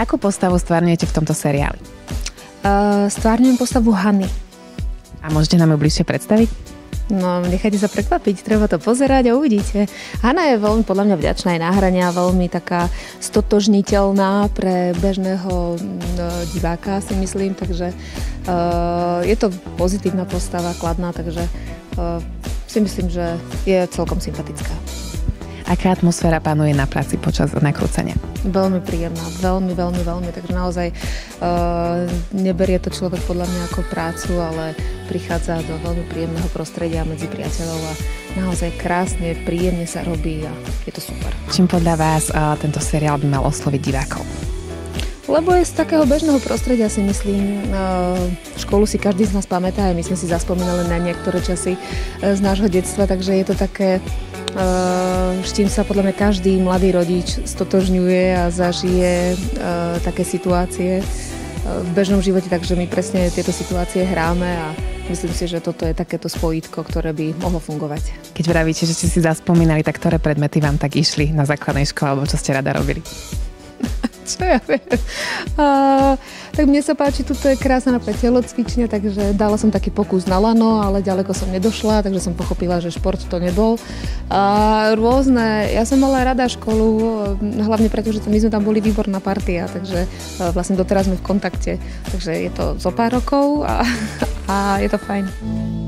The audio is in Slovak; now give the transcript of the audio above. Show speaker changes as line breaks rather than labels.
Akú postavu stvárňujete v tomto seriáli?
Uh, stvárňujem postavu Hany.
A môžete nám ju bližšie predstaviť?
No, nechajte sa prekvapiť, treba to pozerať a uvidíte. Hanna je veľmi podľa mňa vďačná aj nahrania, veľmi taká stotožniteľná pre bežného no, diváka, si myslím, takže uh, je to pozitívna postava, kladná, takže uh, si myslím, že je celkom sympatická.
Aká atmosféra panuje na práci počas nakrúcania?
Veľmi príjemná, veľmi, veľmi, veľmi, takže naozaj uh, neberie to človek podľa mňa ako prácu, ale prichádza do veľmi príjemného prostredia medzi priateľov a naozaj krásne, príjemne sa robí a je to super.
Čím podľa vás uh, tento seriál by mal osloviť divákov?
Lebo je z takého bežného prostredia si myslím, školu si každý z nás pamätá, aj my sme si zaspomínali na niektoré časy z nášho detstva, takže je to také s čím sa podľa mňa každý mladý rodič stotožňuje a zažije také situácie v bežnom živote, takže my presne tieto situácie hráme a myslím si, že toto je takéto spojitko, ktoré by mohlo fungovať.
Keď vravíte, že ste si zaspomínali, tak ktoré predmety vám tak išli na základnej škole, alebo čo ste rada robili?
čo ja viem. A, tak mne sa páči, tuto je krásna napríklad telocvičňa, takže dala som taký pokus na lano, ale ďaleko som nedošla, takže som pochopila, že šport to nebol. A rôzne, ja som mala rada školu, hlavne preto, že my sme tam boli výborná partia, takže e, vlastne doteraz sme v kontakte, takže je to zo pár rokov a, a je to fajn.